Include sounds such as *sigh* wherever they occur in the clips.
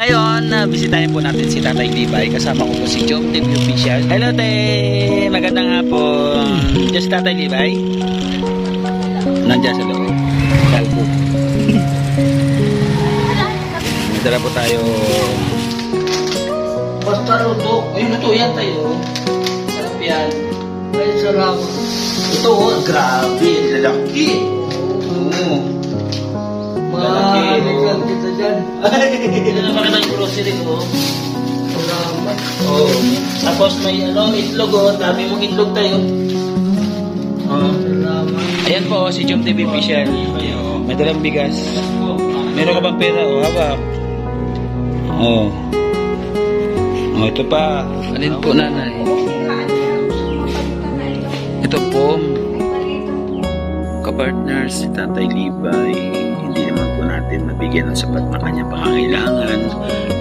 Ngayon, uh, bisitahin po natin si Tatay Libay. Kasama ko po si Jom TV Official. Hello, te! Magandang hapon. Just Tatay Libay. Nandiyan sa loob. Kalbo. *laughs* Dala po tayo. Basta luto. Ay, luto yan tayo. Sarap yan. Ay, salamat. Ito, oh, grabe. Lalaki. Oo. Mahalikan kita dyan. Ito na makita yung grocery ko. Salamat. Oo. Tapos may ano, itlog oh. Dami mong itlog tayo. Oo. Salamat. Ayan po, si Jom TV Official. May dalang bigas. Meron ka bang pera? O, hawak. Oo. Oh, ito pa. Alin po, nanay? Ito po, kapartner si Tatay Libay. Natin nabigyan ng sapat na kanyang pangangailangan.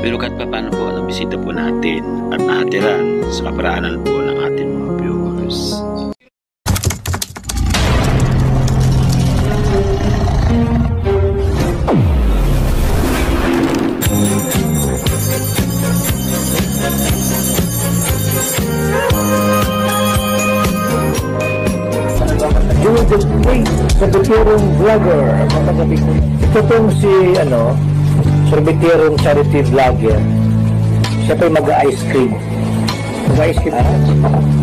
Pero kahit pa paano po, nabisita po natin at natiran sa kaparaanan po ng Serbitirong Vlogger. Ito pong si, ano, Serbitirong Charity Vlogger. Siya po mag-ice cream. Mag-ice cream.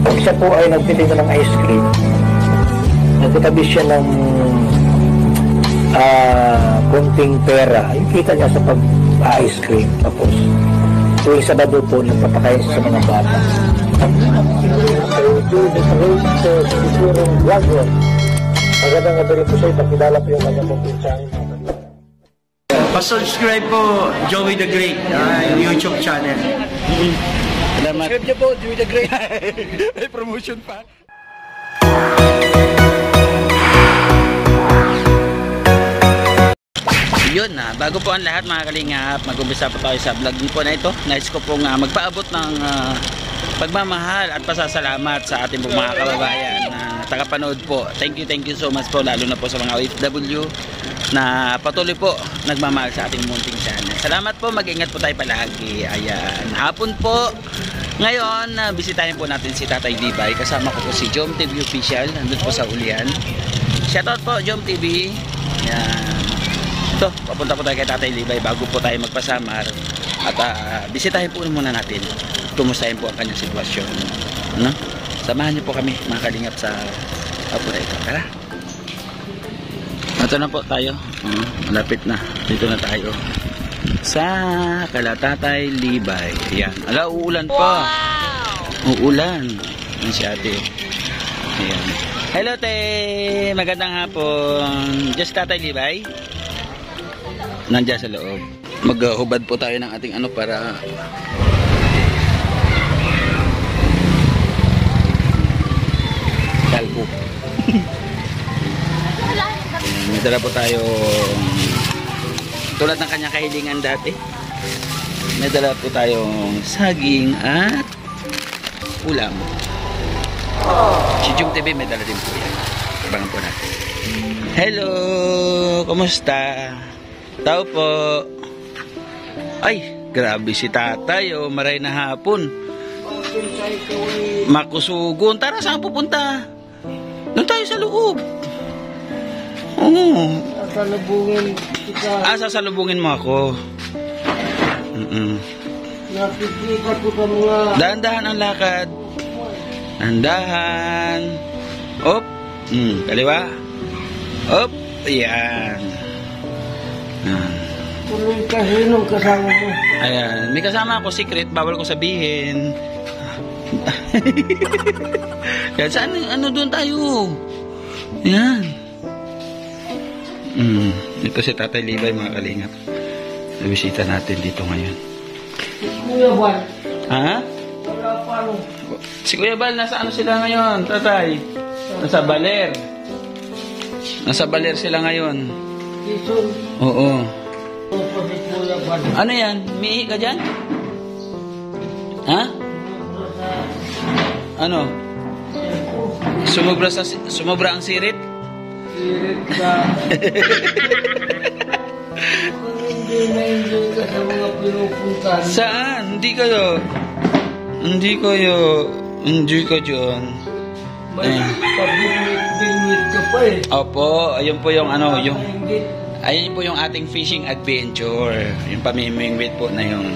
Pag siya po ay nagtitinda ng ice cream, nagtatabi siya ng ah konting pera. Yung kita niya sa pag-ice cream. Tapos, tuwing Sabado po, nagpapakain sa mga bata. Judith Wade, Serbitirong Vlogger. Magandang gabi po sa'yo. Pakilala po yung kanyang pong pinsahin. Pa-subscribe po Joey the Great, ah, yung YouTube channel. Salamat. Subscribe niyo po, Joey the Great. *laughs* May promotion pa. Yun na, bago po ang lahat mga kalingap, mag-umpisa po tayo sa vlog po na ito. Nice ko pong ah, magpaabot ng ah, pagmamahal at pasasalamat sa ating pong mga kababayan tagapanood po. Thank you, thank you so much po, lalo na po sa mga OFW na patuloy po nagmamahal sa ating munting channel. Salamat po, mag-ingat po tayo palagi. Ayan, hapon po. Ngayon, uh, bisitahin po natin si Tatay Dibay. Kasama ko po si Jom TV Official. Nandun po sa ulian. Shoutout po, Jom TV. Ayan. Ito, papunta po tayo kay Tatay Libay bago po tayo magpasamar. At ah, bisitahin po muna natin. Kumustahin po ang kanyang sitwasyon. Ano? Samahan niyo po kami mga kalingap sa apo na ito. Tara! Ito na po tayo. Uh, malapit na. Dito na tayo. Sa Kalatatay Libay. Ayan. Ala, uulan pa. Uulan. Yan si ate. Ayan. Hello, te! Magandang hapon. Just Tatay Libay? Nandiyan sa loob. Maghubad po tayo ng ating ano para kalbo. May dala po tayo tulad ng kanyang kahilingan dati. May dala po tayong saging at ulam. Si Jung TV may dala din po yan. Abangan po natin. Hello! Kumusta? Tao po. Ay, grabe si tatay oh. Maray na hapon. Makusugon. Tara, saan pupunta? Tayo sa loob. Oo. Nasalubungin kita. Ah, sasalubungin mo ako. Mm-mm. Nakikita ko sa mga... Dahan-dahan ang lakad. Dahan-dahan. Op. Mm, kaliwa. Op. Ayan. Ah. Tuloy ka sinong kasama mo. Ayan. May kasama ako secret. Bawal ko sabihin. *laughs* Yan. Saan? Ano doon tayo? Yan. Mm. Ito si Tatay Libay mga kalingap. Nabisita natin dito ngayon. Kuya Juan, Ha? wala pa no. Si Kuya Bal, nasa ano sila ngayon, tatay? Nasa Baler. Nasa Baler sila ngayon. Jason, Oo. Ano yan? Mihi ka dyan? Ha? Ano? Sumobra, sa, sumobra ang sirit? Sirit ka. Hindi na-enjoy ka sa mga pinupuntahan. Saan? Hindi kayo. Hindi kayo. Enjoy ka dyan. May Eh. pabingwit-bingwit ka pa eh. Opo, ayun po yung ano, yung ayun po yung ating fishing adventure. Yung pamimingwit po na yun.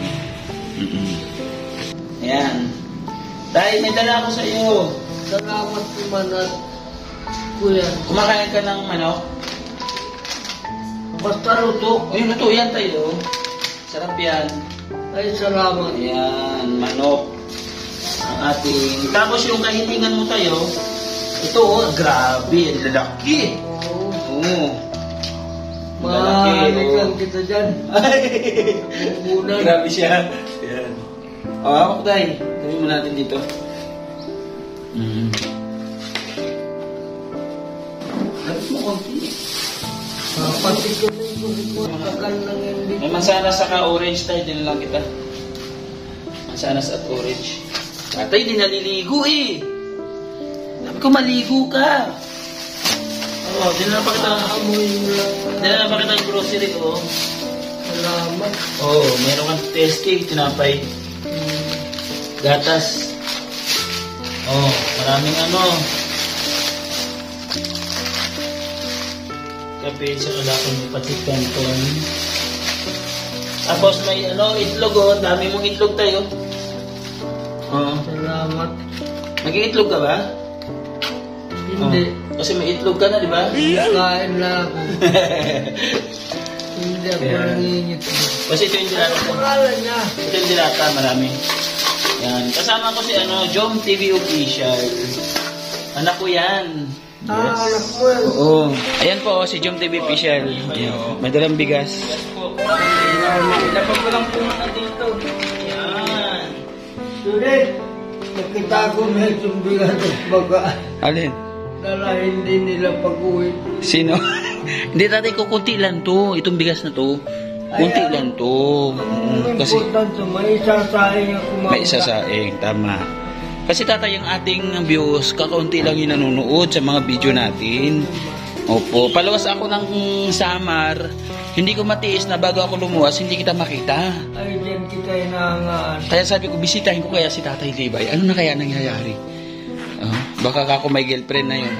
Mm-mm. Ayan. Dahil may dala ako sa iyo. Salamat naman at kuya. Kumakain ka ng manok? Basta luto. Ayun, luto yan tayo. Sarap yan. Ay, salamat. Ayan, manok. Ang ating... Tapos yung kahilingan mo tayo, ito oh, grabe, ang lalaki. Oo. Oo. Mahalikan kita dyan. *laughs* Bubunan. Grabe siya. Ayan. O, hawak tayo. Gawin mo natin dito. Mm. Lapit mo konti. Kapatid ko na yung tagal ng hindi. May mansanas saka orange tayo, din lang kita. Mansanas at orange. Tatay, di naliligo eh. Sabi ko, maligo ka. Oo, oh, dinala pa kita. Amoy mo lang. Dinala pa kita yung grocery ko. Salamat. Oo, oh, meron kang test cake, tinapay. Gatas. Oh, maraming ano. Kape sa kalakon may patit canton. Tapos may ano, itlog oh. Dami mong itlog tayo. Oo. Salamat. Nag-iitlog ka ba? Hindi. Oo. Kasi may itlog ka na, di ba? Kain lang ako. *laughs* Hindi ako Yeah. nangingit. Kasi ito yung dilata. Pangalan niya. Ito yung dilata, marami. Yan. Kasama ko si ano, Jom TV Official. Anak ko yan. Ah, anak mo yan. Oo. Ayan po, si Jom TV Official. Ayan. May dalang bigas. Ilapag ko lang po muna dito. Yan. Sulit. Nakita ko itong bigat at baga. Alin? Dala hindi nila pag-uwi. Sino? *laughs* Hindi tatay ko, kunti lang to. Itong bigas na to. Kunti lang to. Mm, kasi may isasaing ako mga may isa saing, tama. Kasi tatay ang ating views, kakaunti lang yung nanonood sa mga video natin. Opo, palawas ako ng Samar, hindi ko matiis na bago ako lumuwas, hindi kita makita. Ay, dyan kita inahangaan. Kaya sabi ko, bisitahin ko kaya si Tatay Libay. Ano na kaya nangyayari? Oh, baka ako may girlfriend na yun.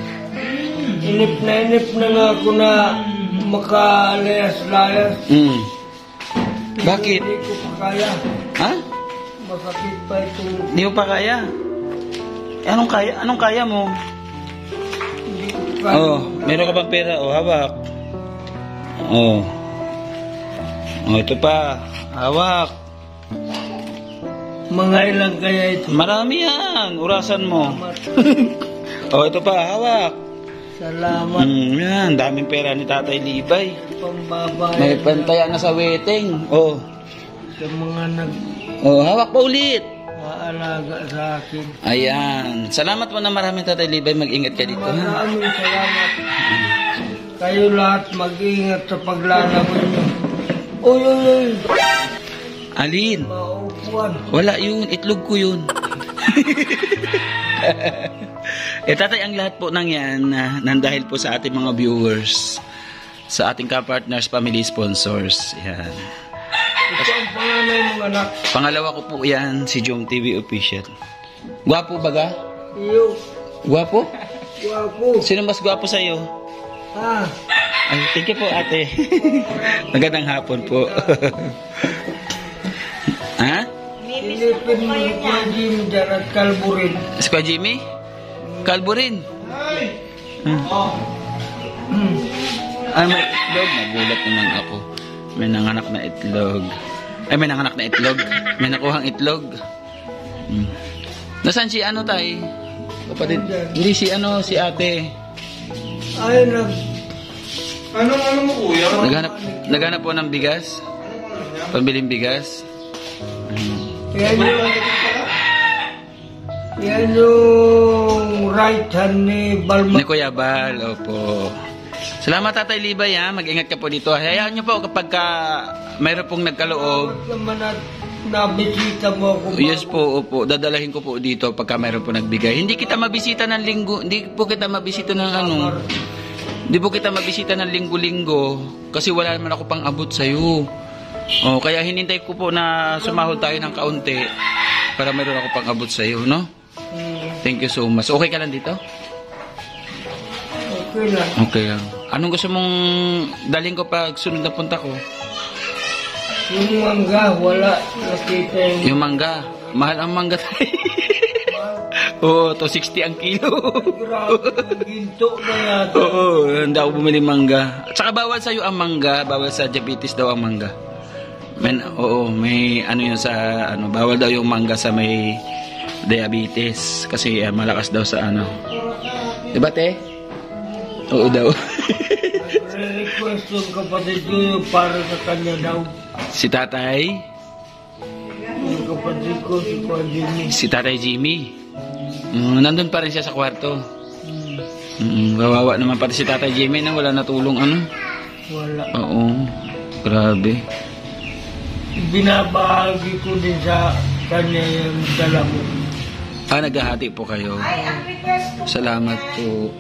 Inip na inip na nga ako na makalayas-layas. Mm. Bakit? Hindi ko pa kaya. Ha? Masakit pa itong Hindi mo pa kaya? Anong kaya? Anong kaya mo? hindi ko kaya. Oh, meron ka bang pera? Oh, hawak. Oh. Oh, ito pa. Hawak. Mga ilang kaya ito. Marami yan. Urasan mo. *laughs* Oh, ito pa. Hawak. Salamat. Mm, yan. Daming pera ni Tatay Libay. Pambabayan May pantayan na sa wedding. Oh. sa mga Oh, hawak pa ulit. nag-aalaga sa akin. Ayan. Salamat po na marami Tatay Libay. Mag-ingat ka dito. Ha? Maraming salamat. Kayo lahat mag-ingat sa paglalaban nyo. Uy, uy, uy. Alin? Maupuan. Wala yun. Itlog ko yun. *laughs* eh tatay, ang lahat po ng yan na nandahil po sa ating mga viewers, sa ating ka-partners, family sponsors. Yan. Ito ang panganay ng anak. Pangalawa ko po yan, si Jom TV Official. Gwapo baga? Iyo. Gwapo? Wapo. Sino mas gwapo sa'yo? Ha? Ay, thank you po ate. *laughs* Magandang hapon po. *laughs* ha? Silipin mo si Jimmy dyan at kalburin. Si Jimmy? Kalbo rin. Hmm. Hmm. Ay, may itlog. Nagulat naman ako. May nanganak na itlog. Ay, may nanganak na itlog. May nakuhang itlog. Hmm. Nasaan si ano tay? Kapatid. Hindi si ano, si ate. Ay, nag... Anong ano mo kuya? Naghanap, naghanap po ng bigas. Pambiling bigas. Hmm. Yan yung... Yan yung right hand ni Ni Balma. Kuya Bal, opo. Salamat Tatay Libay ha. Mag-ingat ka po dito. Hayaan niyo po kapag ka mayroon pong nagkaloob. Naman at nabisita mo ako. Yes po, opo. Dadalahin ko po dito pagka mayroon po nagbigay. Hindi kita mabisita ng linggo, hindi po kita mabisita ng ano. Hindi po kita mabisita ng linggo-linggo kasi wala naman ako pang abot sa'yo. Oh, kaya hinintay ko po na sumahod tayo ng kaunti para mayroon ako pang abot sa iyo, no? Hmm, Thank you so much. Okay ka lang dito? okay lang. Okay lang. Anong gusto mong daling ko pag sunod na punta ko? Yung mangga, wala. Nakita yung Yung mangga. Mahal ang mangga *laughs* tayo. Oo, 260 ang kilo. grabe ginto na yata. Oo, hindi ako bumili mangga. At saka bawal sa'yo ang mangga, bawal sa diabetes daw ang mangga. Men, oo, may ano yun sa, ano, bawal daw yung mangga sa may diabetes. Kasi ah, malakas daw sa ano. Diba, te? Oo daw. Re-request yung kapatid ko yung para sa kanya daw. si tatay, Yung kapatid ko, si Kuya Jimmy. si tatay Jimmy. Mm, nandun pa rin siya sa kwarto. Mm, kawawa naman pati si tatay Jimmy na wala natulong ano. wala. Oo, grabe. Binabahagi ko din sa kanya yung dala mo. Ah, naghahati po kayo. Salamat po.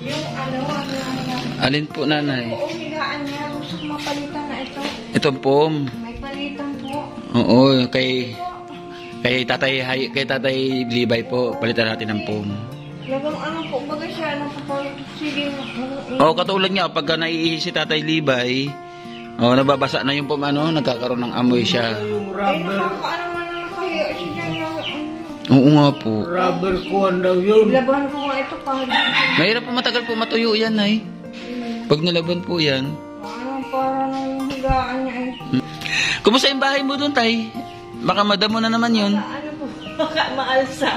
Yung ano, ano, ano, Alin po nanay? niya, gusto ko mapalitan na ito. Ito po. May palitan po. Oo, kay kay Tatay Hay- kay Tatay Libay po, palitan natin ng pom. Lagang ano po, baga siya, napapalit. Sige, ano, Oo, katulad nga pagka naiihi si Tatay Libay, oh, nababasa na yung pom ano, nagkakaroon ng amoy siya. Ay, rubber, nakakaano man na nakahiya Oo nga po. rubber kuwan daw yun. Labahan ko nga ito, kahit Mahirap po matagal po matuyo yan, ay. Pag nilaban po yan. ano, para nang higaan niya ay, Kumusta yung bahay mo doon, Tay? Baka madamo na naman yun. ano po, *laughs* baka maalsa.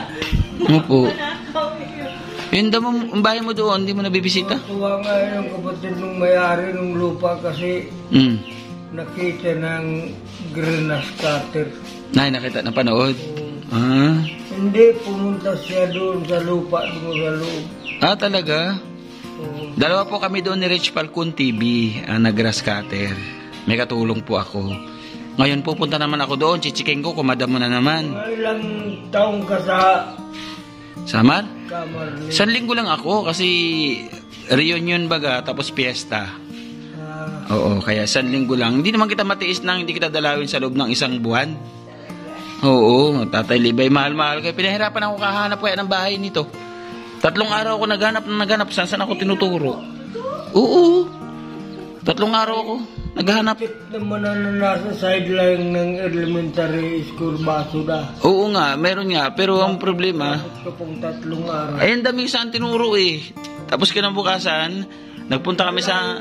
Oo po. Nakaw yun. Yung damo, yung bahay mo doon, hindi mo nabibisita? Tuwa nga yung kapatid ng may-ari ng lupa kasi Hmm. nakita ng grenas cutter. Nay, nakita na panood. Ah. Hindi, pumunta siya doon sa lupa, doon sa loob. Ah, talaga? Oo. Dalawa po kami doon ni Rich Falcon TV, ang nag-grass cutter. May katulong po ako. Ngayon pupunta naman ako doon, chichiking ko, kumadamo na naman. Ilang taong ka sa Samar? kamar Isang linggo lang ako kasi reunion baga, tapos fiesta. Ah, Oo, kaya isang linggo lang. Hindi naman kita matiis nang hindi kita dalawin sa loob ng isang buwan. Oo, tatay Libay, mahal-mahal kayo. Pinahirapan ako kahanap kaya ng bahay nito. Tatlong araw ako naghanap ng naghanap. Saan saan ako tinuturo? Oo. Tatlong araw ako naghanap. Naman na nasa sideline ng elementary school Basuda. Oo nga, meron nga. Pero ang problema, Ito pong tatlong araw. ayun dami saan tinuro eh. Tapos kinabukasan, nagpunta kami sa...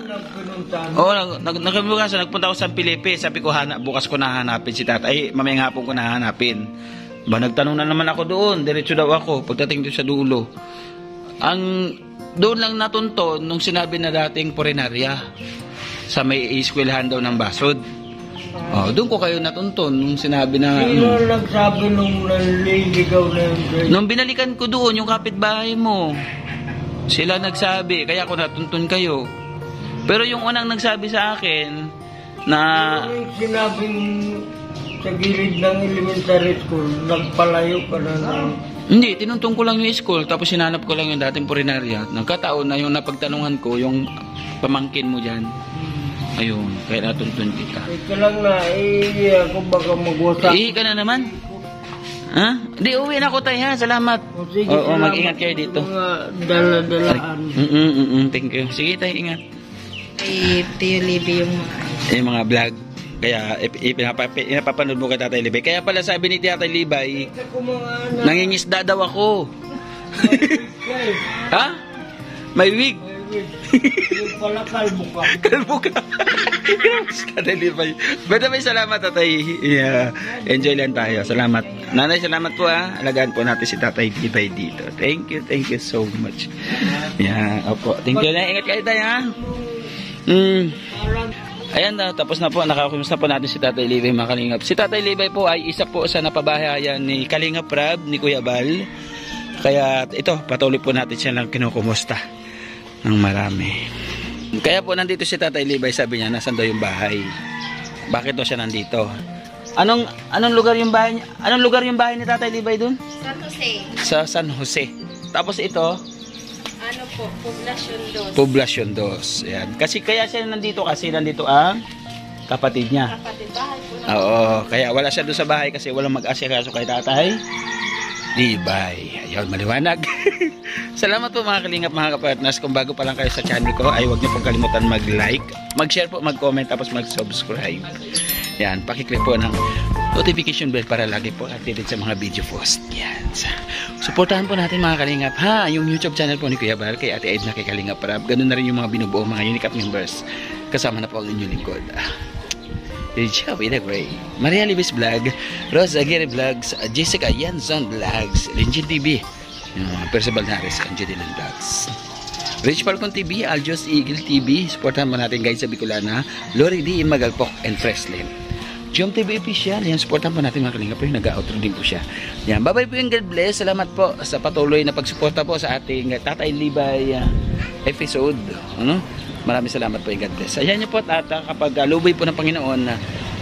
Oo, nag, nag, nagkabukasan, nagpunta ako sa Pilipi. Sabi ko, hanap, bukas ko nahanapin si tatay. Ay, mamayang hapon ko nahanapin. Ba, nagtanong na naman ako doon. Diretso daw ako. Pagdating doon sa dulo. Ang doon lang natunton nung sinabi na dating porinarya sa may eskwelahan daw ng Basod. Oh, doon ko kayo natunton nung sinabi na Sino ano. nagsabi nung nanliligaw na yun? Nung binalikan ko doon yung kapitbahay mo. Sila nagsabi, kaya ako natuntun kayo. Pero yung unang nagsabi sa akin na yung sinabing sa gilid ng elementary school, nagpalayo ka na ng... Hindi, tinuntong ko lang yung school, tapos sinanap ko lang yung dating purinarya. Nagkataon na yung napagtanungan ko, yung pamangkin mo dyan. Ayun, kaya natuntun kita. Ito lang na, eh, ako baka magwasak. Ihi ka na naman. Ha? Hindi, uwi na ako tayo ha. Salamat. O, sige, Oo, salamat mag-ingat kayo dito. Mga dala-dalaan. Mm-mm, mm-mm, thank you. Sige tayo, ingat. Ay, Tio Libby yung mga yung mga vlog. Kaya ip- ipinapa- pinapapanood mo kay Tatay Libay. Kaya pala sabi ni Tatay Libay, nangingisda daw ako. ha? May wig. Yung pala kalbo ka. Kalbo ka. Tatay Libay. Bada may salamat, Tatay. Yeah. Enjoy lang tayo. Salamat. Nanay, salamat po ha. Alagaan po natin si Tatay Libay dito. Thank you, thank you so much. Yeah, opo. Thank you. Ingat kayo tayo ha. Mm. Ayan na, tapos na po, nakakumusta po natin si Tatay Libay mga Kalingap. Si Tatay Libay po ay isa po sa napabahayan ni Kalingap Rab, ni Kuya Bal. Kaya ito, patuloy po natin siya lang kinukumusta ng marami. Kaya po nandito si Tatay Libay, sabi niya, nasan daw yung bahay? Bakit daw siya nandito? Anong anong lugar yung bahay niya? Anong lugar yung bahay ni Tatay Libay dun? San Jose, Sa San Jose. Tapos ito, ano po, Poblacion 2. Poblacion 2. Ayan. Kasi kaya siya nandito kasi nandito ang kapatid niya. Kapatid bahay po na. Oo, kaya wala siya doon sa bahay kasi walang mag-asikaso kay tatay. Libay. Ayun, maliwanag. *laughs* Salamat po mga kalingap, mga kapartners. Kung bago pa lang kayo sa channel ko, ay huwag niyo pong kalimutan mag-like, mag-share po, mag-comment, tapos mag-subscribe. Yan, pakiclick po ng notification bell para lagi po updated sa mga video post. Yan. Suportahan po natin mga kalingap. Ha, yung YouTube channel po ni Kuya Bar, kay Ate Edna, kay Kalingap Rab. Ganun na rin yung mga binubuo, mga Unicap members. Kasama na po ang inyong lingkod. Ah. Richa with a Gray, Maria Libis Vlog, Rose Aguirre Vlogs, Jessica Yanzon Vlogs, Linjin TV, mga Percival Harris, and Judeline Vlogs. Rich Falcon TV, Aljos Eagle TV, supportahan mo natin guys sa Bicolana, Lori D. Magalpok, and Freslin. Jom TV official, yan, supportahan po natin mga kalingap po, nag-outro din po siya. Yan, bye-bye po yung God bless, salamat po sa patuloy na pagsuporta po sa ating uh, Tatay Libay uh, episode. Ano? Maraming salamat po God bless. Ayan niyo po at uh, kapag uh, lubay po ng Panginoon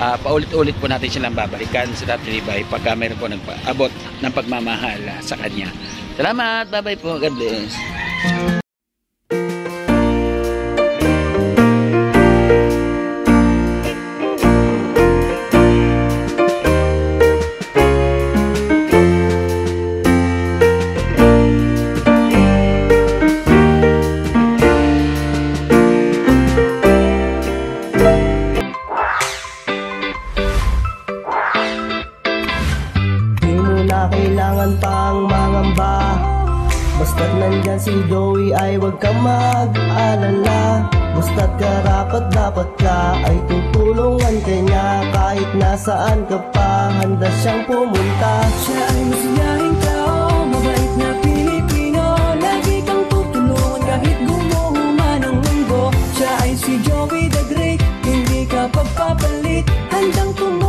uh, paulit-ulit po natin silang babalikan sa Tatay Libay pagka mayroon po nagpaabot ng pagmamahal sa Kanya. Salamat, bye-bye po, God bless. kailangan pang mangamba Basta't nandyan si Joey ay huwag kang mag-alala. Basta't karapat dapat ka ay tutulungan kanya Kahit nasaan ka pa, handa siyang pumunta. Siya ay masayahing tao, oh, mabait na Pilipino. Lagi kang tutulungan kahit gumuhuma ng mundo Siya ay si Joey the Great, hindi ka pagpapalit. Handang tumulong